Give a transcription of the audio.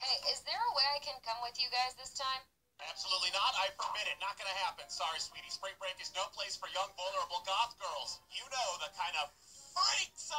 Hey, is there a way I can come with you guys this time? Absolutely not. I forbid it. Not gonna happen. Sorry, sweetie. Spring break is no place for young, vulnerable goth girls. You know the kind of freaks